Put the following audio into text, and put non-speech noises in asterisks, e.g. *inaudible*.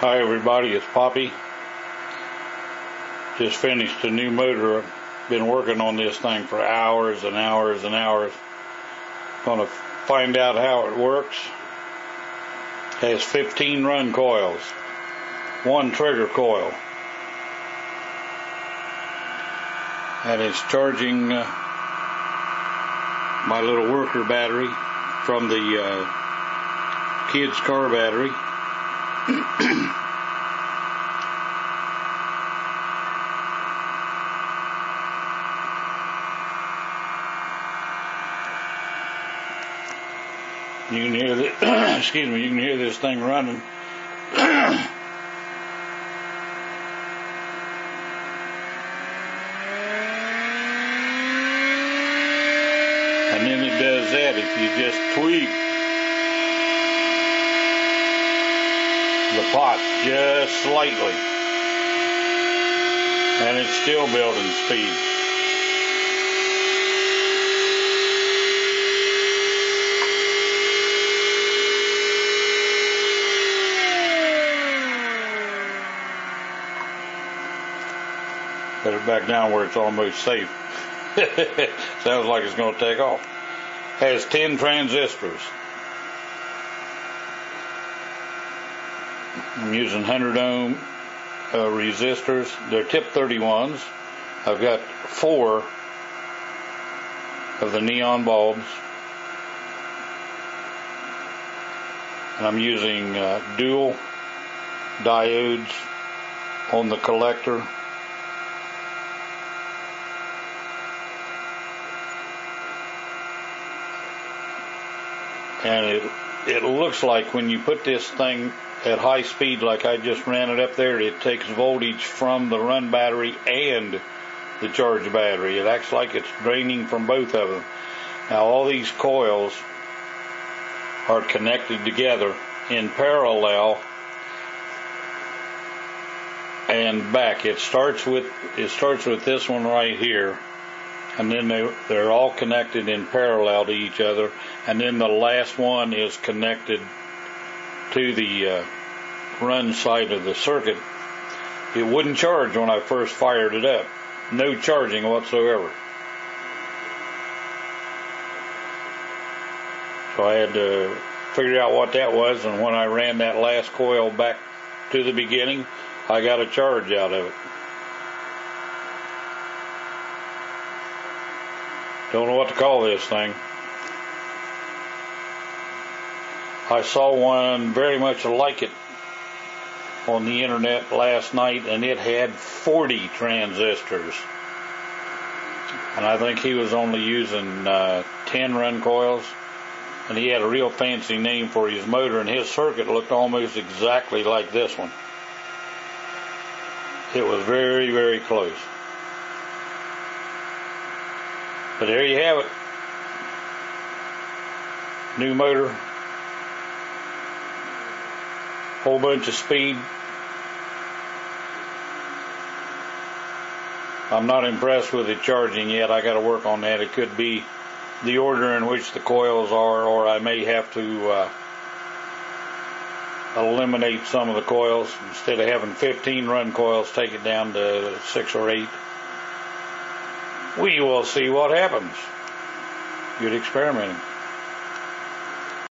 Hi everybody, it's Poppy. Just finished a new motor. Been working on this thing for hours and hours and hours. Gonna find out how it works. Has 15 run coils, one trigger coil. And it's charging uh, my little worker battery from the uh, kid's car battery. You can hear the, *clears throat* excuse me, you can hear this thing running. and then it does that if you just tweak the pot just slightly. And it's still building speed. Put it back down where it's almost safe. *laughs* Sounds like it's going to take off. Has 10 transistors. I'm using 100 ohm uh, resistors. They're tip 31s. I've got four of the neon bulbs. And I'm using uh, dual diodes on the collector. And it, it looks like when you put this thing at high speed like I just ran it up there, it takes voltage from the run battery and the charge battery. It acts like it's draining from both of them. Now all these coils are connected together in parallel and back. It starts with it starts with this one right here, and then they they're all connected in parallel to each other, and then the last one is connected to the uh, run side of the circuit. It wouldn't charge when I first fired it up. No charging whatsoever. So I had to figure out what that was, and when I ran that last coil back to the beginning, I got a charge out of it. Don't know what to call this thing. I saw one very much like it on the internet last night, and it had 40 transistors. And I think he was only using uh, 10 run coils, and he had a real fancy name for his motor, and his circuit looked almost exactly like this one. It was very, very close. But there you have it. New motor. Whole bunch of speed. I'm not impressed with the charging yet. I got to work on that. It could be the order in which the coils are, or I may have to uh, eliminate some of the coils instead of having 15 run coils. Take it down to six or eight. We will see what happens. Good experimenting.